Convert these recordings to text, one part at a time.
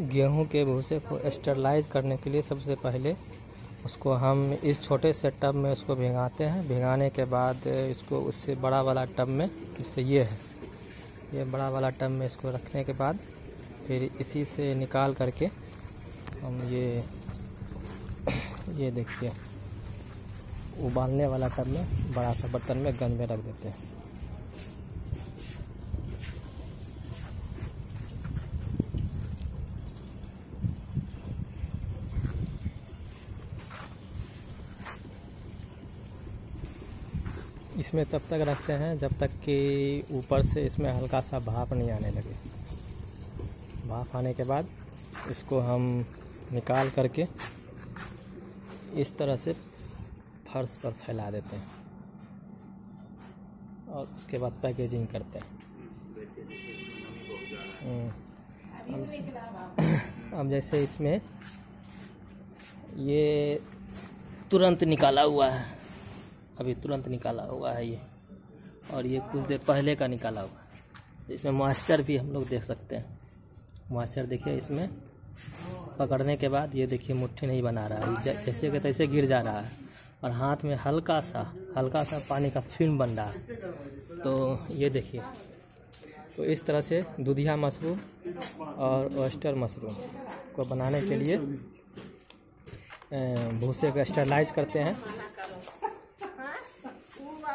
गेहूँ के भूसे को स्टरलाइज करने के लिए सबसे पहले उसको हम इस छोटे से टब में उसको भिगाते हैं। भिगाने के बाद इसको उससे बड़ा वाला टब में किससे ये है। ये बड़ा वाला टब में इसको रखने के बाद फिर इसी से निकाल करके हम ये ये देखिए, उबालने वाला टब में बड़ा सा बर्तन में गंद में रख देते हैं। इसमें तब तक रखते हैं जब तक कि ऊपर से इसमें हल्का सा भाप नहीं आने लगे। भाप आने के बाद इसको हम निकाल करके इस तरह से फर्श पर फैला देते हैं। और उसके बाद पैकेजिंग करते हैं। हम्म। अब जैसे इसमें ये तुरंत निकाला हुआ है। अभी तुरंत निकाला हुआ है ये। और ये कुछ देर पहले का निकाला हुआ है। इसमें मॉइस्चर भी हम लोग देख सकते हैं। मॉइस्चर देखिए इसमें पकड़ने के बाद ये देखिए मुट्ठी नहीं बना रहा है। जैसे के तैसे गिर जा रहा है। और हाथ में हल्का सा हल्का सा पानी का फ़िल्म बन रहा है। तो ये देखिए। तो इस तरह से दुधिया मशरूम और ऑस्टर मशरूम को बनाने के लिए भूसे को स्टरलाइज करते हैं।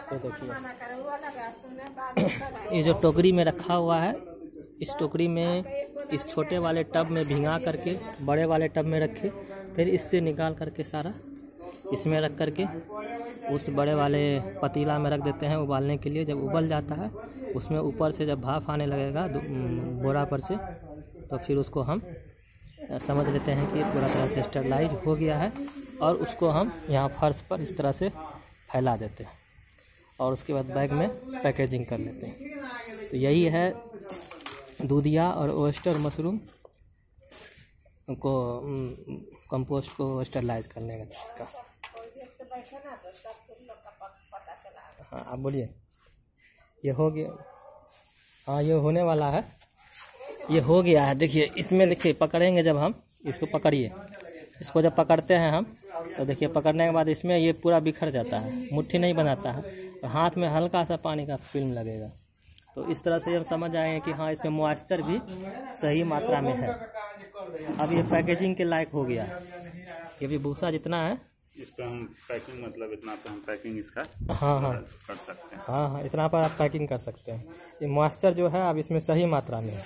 तो देखिए। ये जो टोकरी में रखा हुआ है इस टोकरी में इस छोटे वाले टब में भिंगा करके बड़े वाले टब में रखे फिर इससे निकाल करके सारा इसमें रख करके उस बड़े वाले पतीला में रख देते हैं उबालने के लिए। जब उबल जाता है उसमें ऊपर से जब भाप आने लगेगा बोरा पर से तो फिर उसको हम समझ लेते हैं कि पूरा तरह से स्टरलाइज हो गया है और उसको हम यहाँ फर्श पर इस तरह से फैला देते हैं। और उसके बाद बैग में पैकेजिंग कर लेते हैं। तो यही है दूधिया और ओस्टर मशरूम को कंपोस्ट को स्टरलाइज करने का तरीका। हाँ आप बोलिए। ये हो गया। हाँ ये होने वाला है। ये हो गया है। देखिए, इसमें, देखिए, पकड़ेंगे जब हम, इसको पकड़िए। इसको जब पकड़ते हैं हम तो देखिए पकड़ने के बाद इसमें ये पूरा बिखर जाता है मुट्ठी नहीं बनाता है और हाथ में हल्का सा पानी का फ़िल्म लगेगा। तो इस तरह से हम समझ आएँगे कि हाँ इसमें मॉइस्चर भी सही मात्रा में है। अब ये पैकेजिंग के लायक हो गया। ये भी भूसा जितना है। इस पर हम पैकिंग मतलब इतना पर हम पैकिंग इसका हाँ हाँ। कर सकते हैं। हाँ हाँ इतना पर आप पैकिंग कर सकते हैं। ये मॉइस्चर जो है अब इसमें सही मात्रा में है।